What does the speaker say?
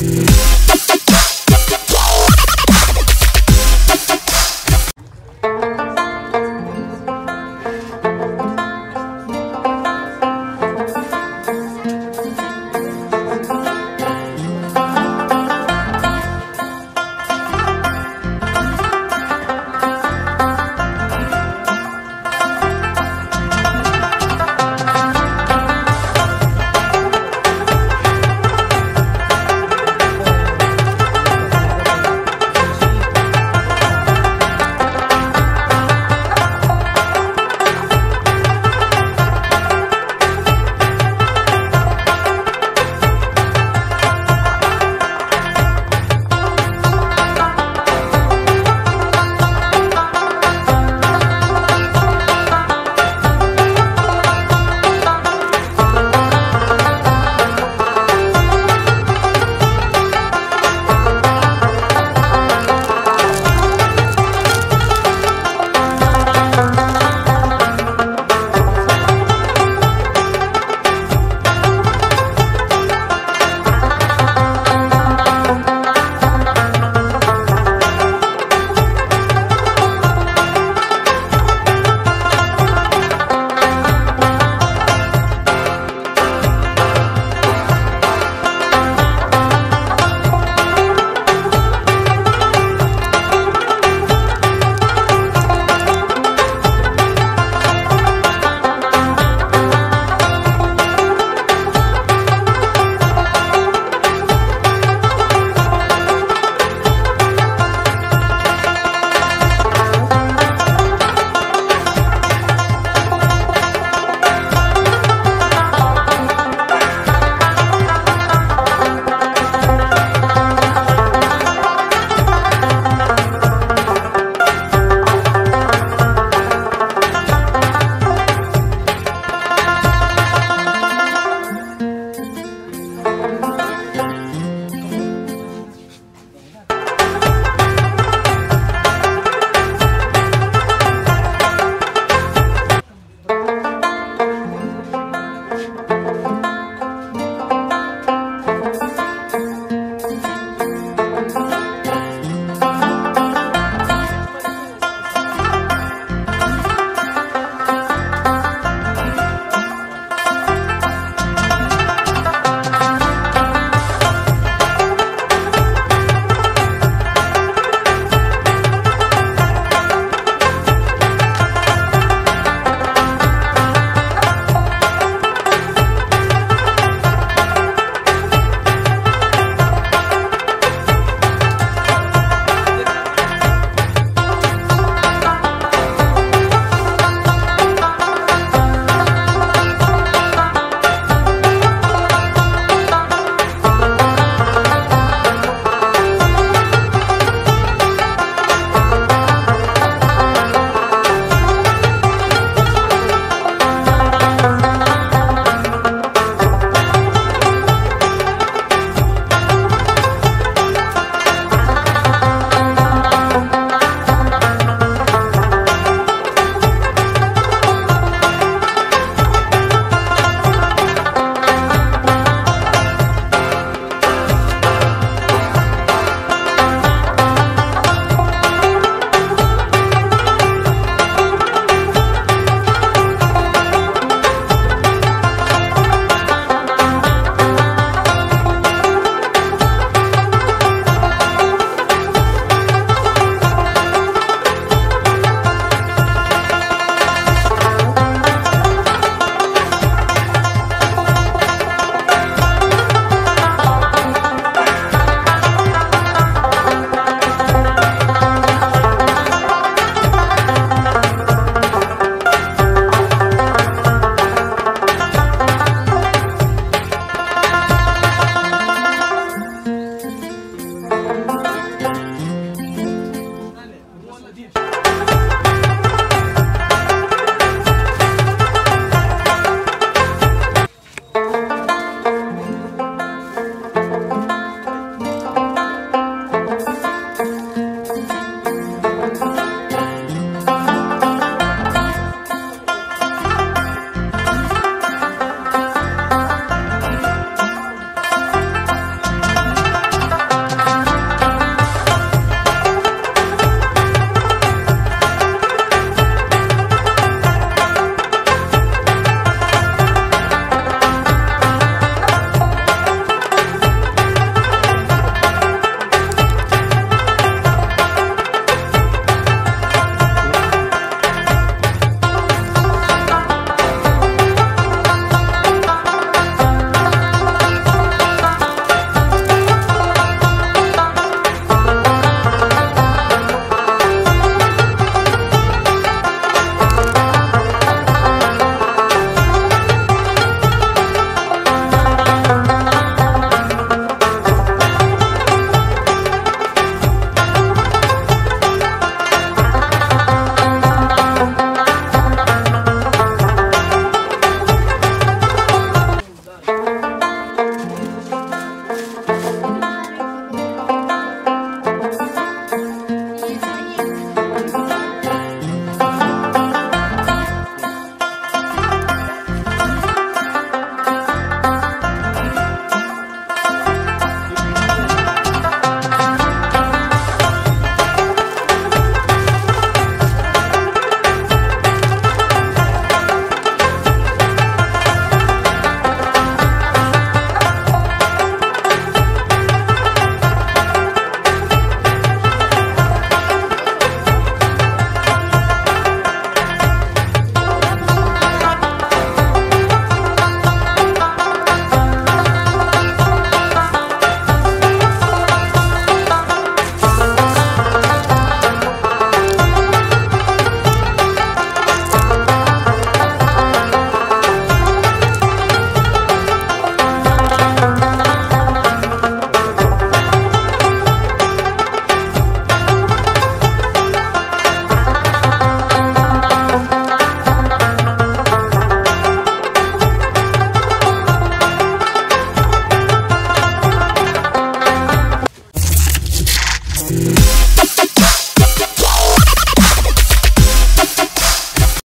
Bye.